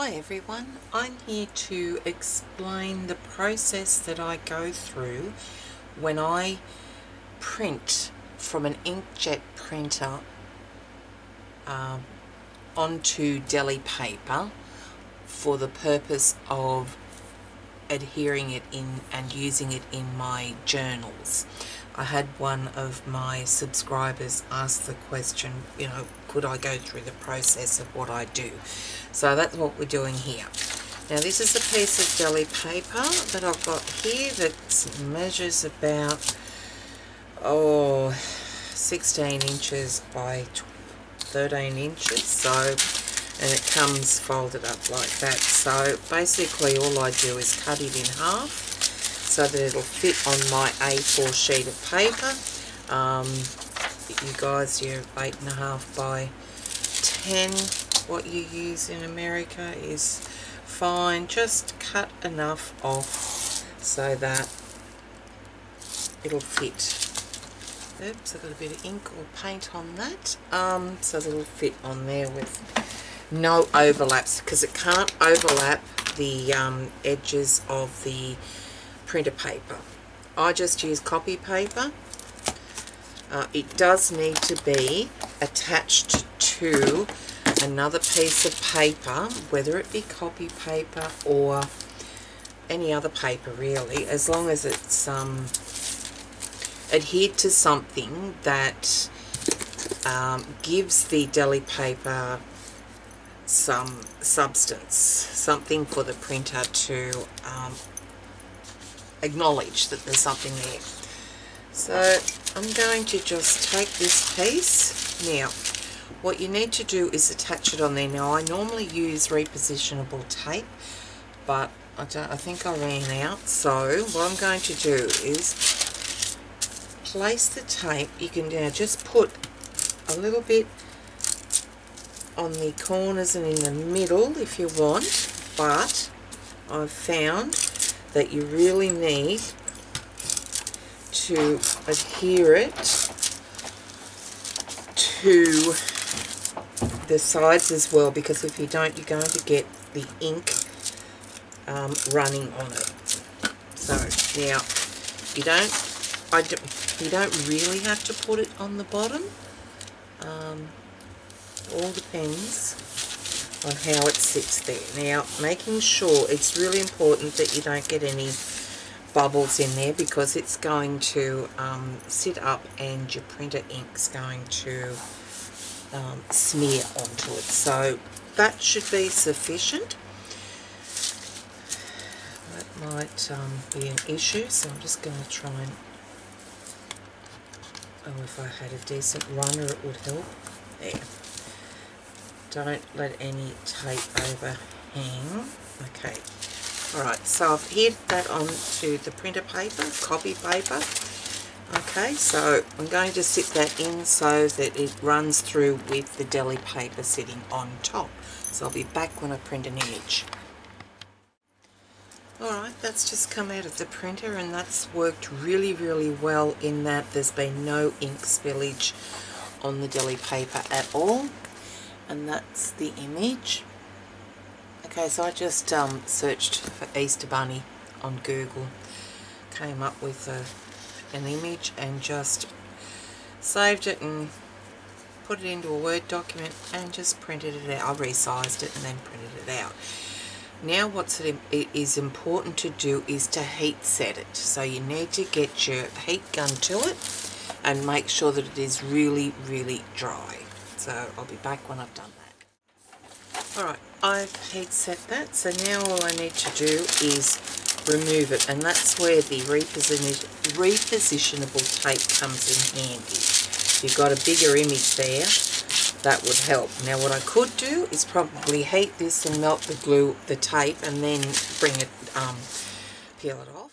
Hi everyone, I'm here to explain the process that I go through when I print from an inkjet printer um, onto deli paper for the purpose of adhering it in and using it in my journals. I had one of my subscribers ask the question, you know, could I go through the process of what I do? So that's what we're doing here. Now this is a piece of deli paper that I've got here that measures about, oh, 16 inches by 13 inches. So, and it comes folded up like that. So basically all I do is cut it in half so that it'll fit on my A4 sheet of paper. Um, you guys, you're eight and a half by 10. What you use in America is fine. Just cut enough off so that it'll fit. Oops, I've got a bit of ink or paint on that. Um, so that it'll fit on there with no overlaps because it can't overlap the um, edges of the printer paper. I just use copy paper. Uh, it does need to be attached to another piece of paper, whether it be copy paper or any other paper really, as long as it's um, adhered to something that um, gives the deli paper some substance, something for the printer to um, acknowledge that there's something there. So I'm going to just take this piece. Now, what you need to do is attach it on there. Now, I normally use repositionable tape, but I, don't, I think I ran out. So what I'm going to do is place the tape. You can now just put a little bit on the corners and in the middle if you want, but I've found that you really need to adhere it to the sides as well because if you don't you're going to get the ink um, running on it. So now you don't I don't, you don't really have to put it on the bottom. Um, all depends on how it sits there. Now, making sure it's really important that you don't get any bubbles in there because it's going to um, sit up and your printer ink's going to um, smear onto it. So that should be sufficient. That might um, be an issue, so I'm just going to try and... Oh, if I had a decent runner it would help. There don't let any tape overhang. Okay. Alright so I've adhered that onto the printer paper copy paper. Okay so I'm going to sit that in so that it runs through with the deli paper sitting on top. So I'll be back when I print an image. Alright, that's just come out of the printer and that's worked really, really well in that there's been no ink spillage on the deli paper at all and that's the image okay so I just um, searched for Easter Bunny on Google came up with a, an image and just saved it and put it into a Word document and just printed it out. I resized it and then printed it out. Now what's it is important to do is to heat set it. So you need to get your heat gun to it and make sure that it is really, really dry. So I'll be back when I've done that. Alright, I've heat set that, so now all I need to do is remove it, and that's where the reposition repositionable tape comes in handy. If you've got a bigger image there, that would help. Now what I could do is probably heat this and melt the glue, the tape, and then bring it, um, peel it off.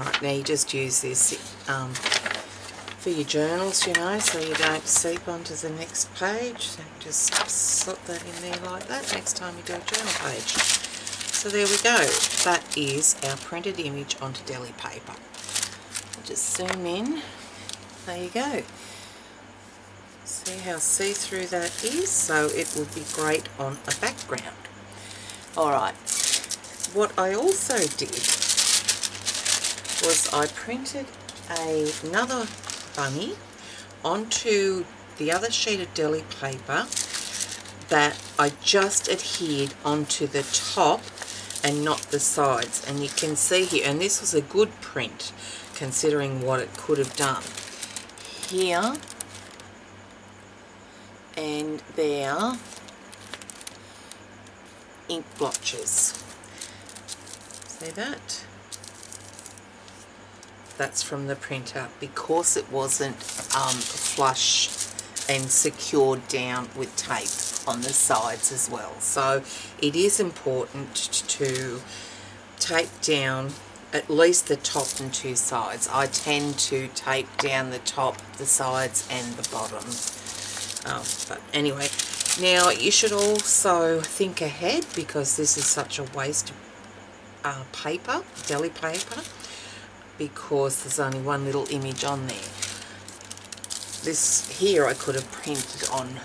Right, now you just use this um, for your journals, you know, so you don't seep onto the next page. So just slot that in there like that next time you do a journal page. So there we go. That is our printed image onto deli paper. I'll just zoom in. There you go. See how see-through that is? So it would be great on a background. Alright, what I also did was I printed a, another bunny onto the other sheet of deli paper that I just adhered onto the top and not the sides. And you can see here and this was a good print considering what it could have done. Here and there ink blotches. See that that's from the printer because it wasn't um, flush and secured down with tape on the sides as well. So it is important to tape down at least the top and two sides. I tend to tape down the top, the sides and the bottom. Um, but anyway, now you should also think ahead because this is such a waste of uh, paper, deli paper because there's only one little image on there. This here I could have printed on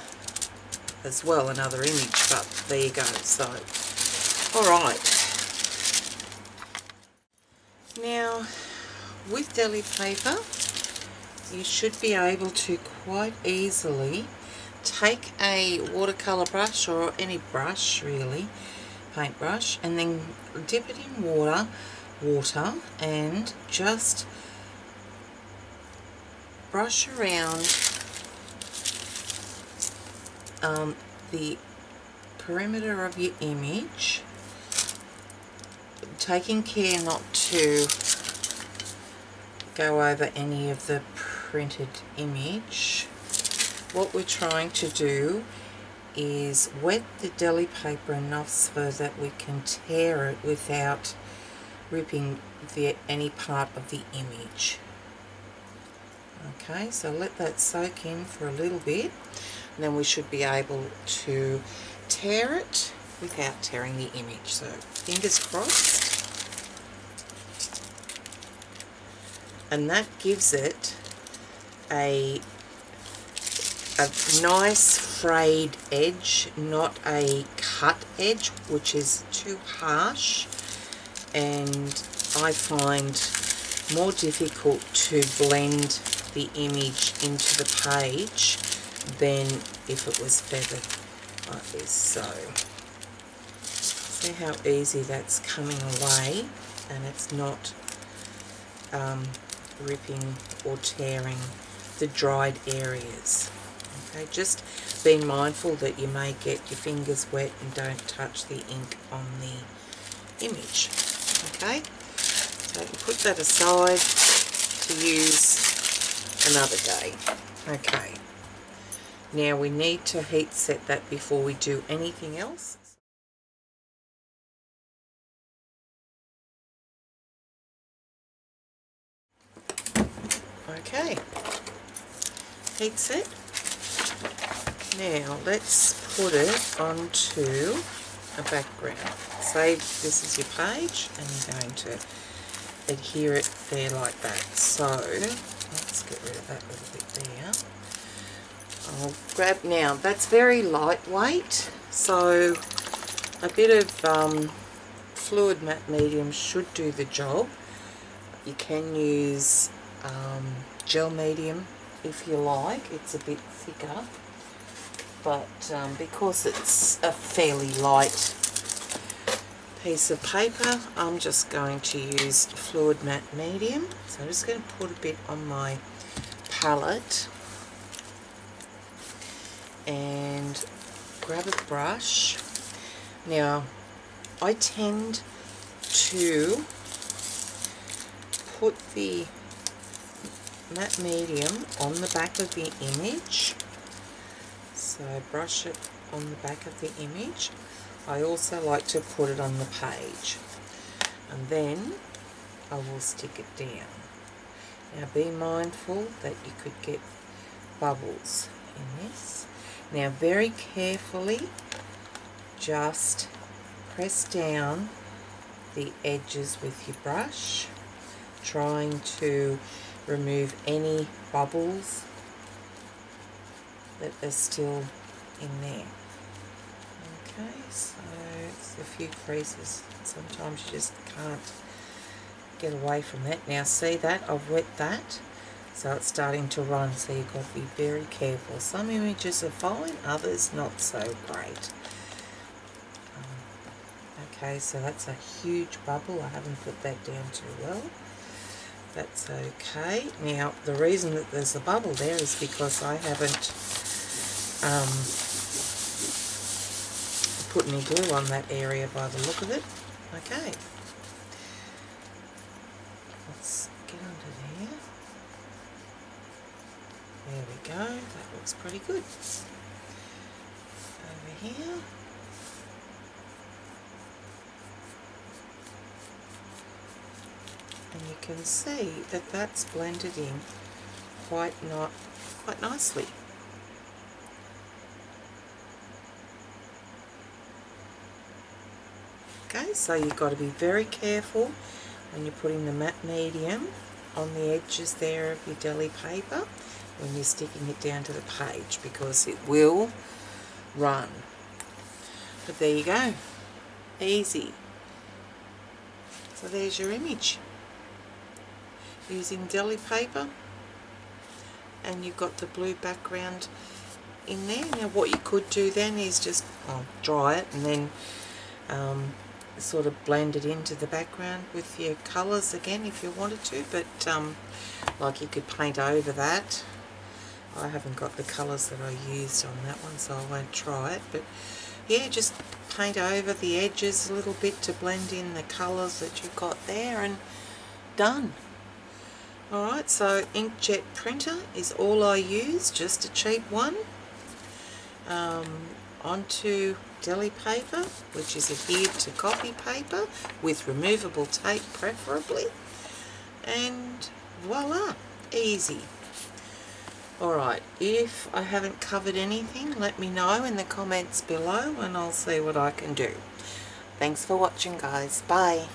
as well, another image, but there you go. So, alright. Now, with deli paper, you should be able to quite easily take a watercolour brush or any brush really, paintbrush, and then dip it in water water and just brush around um, the perimeter of your image taking care not to go over any of the printed image. What we're trying to do is wet the deli paper enough so that we can tear it without ripping the, any part of the image. Okay, so let that soak in for a little bit. And then we should be able to tear it without tearing the image. So fingers crossed. And that gives it a a nice frayed edge, not a cut edge, which is too harsh and I find more difficult to blend the image into the page than if it was feathered like this. So, see how easy that's coming away and it's not um, ripping or tearing the dried areas. Okay, just be mindful that you may get your fingers wet and don't touch the ink on the image okay? So I can put that aside to use another day. Okay. Now we need to heat set that before we do anything else. Okay. Heat set. Now let's put it onto a background. Say this is your page and you're going to adhere it there like that. So let's get rid of that little bit there. I'll grab now, that's very lightweight, so a bit of um, fluid matte medium should do the job. You can use um, gel medium if you like, it's a bit thicker but um, because it's a fairly light piece of paper I'm just going to use fluid matte medium. So I'm just going to put a bit on my palette and grab a brush. Now I tend to put the matte medium on the back of the image so brush it on the back of the image. I also like to put it on the page. And then I will stick it down. Now be mindful that you could get bubbles in this. Now very carefully just press down the edges with your brush trying to remove any bubbles that are still in there. Okay so it's a few creases. Sometimes you just can't get away from that now see that? I've wet that. So it's starting to run so you've got to be very careful. Some images are fine others not so great. Um, okay so that's a huge bubble. I haven't put that down too well that's okay now the reason that there's a bubble there is because I haven't um, put any glue on that area by the look of it okay Let's get under there. There we go, that looks pretty good. Over here. And you can see that that's blended in quite not quite nicely. Okay, so you've got to be very careful when you're putting the matte medium on the edges there of your deli paper when you're sticking it down to the page because it will run. But there you go. Easy. So there's your image. Using deli paper. And you've got the blue background in there. Now what you could do then is just well, dry it and then um, sort of blend it into the background with your colours again if you wanted to. But um, like you could paint over that. I haven't got the colours that I used on that one so I won't try it. But yeah just paint over the edges a little bit to blend in the colours that you've got there and done alright so inkjet printer is all I use just a cheap one um, onto deli paper which is adhered to copy paper with removable tape preferably and voila easy Alright, if I haven't covered anything, let me know in the comments below and I'll see what I can do. Thanks for watching guys. Bye.